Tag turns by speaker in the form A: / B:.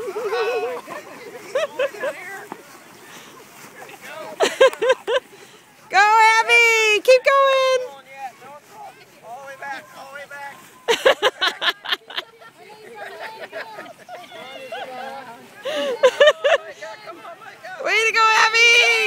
A: go, Abby! Keep going! Way to go, Abby!